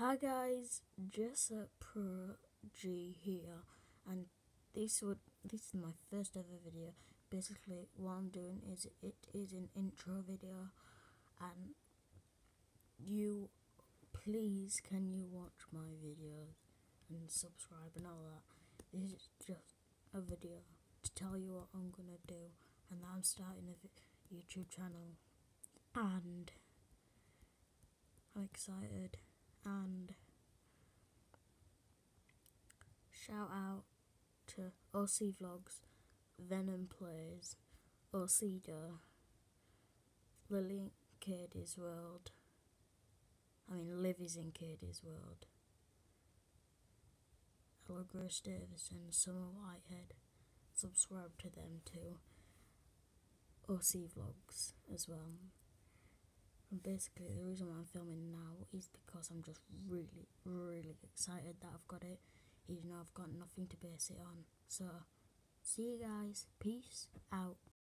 Hi guys, Jessup G here, and this would this is my first ever video. Basically, what I'm doing is it is an intro video, and you please can you watch my videos and subscribe and all that. This is just a video to tell you what I'm gonna do, and I'm starting a YouTube channel, and I'm excited and shout out to OC Vlogs, Venom Plays, Ocida, Lily Katie's World. I mean, Livy's in Katie's World. Ella Grace Davison, Summer Whitehead. Subscribe to them too. OC Vlogs as well. Basically, the reason why I'm filming now is because I'm just really, really excited that I've got it, even though I've got nothing to base it on. So, see you guys. Peace out.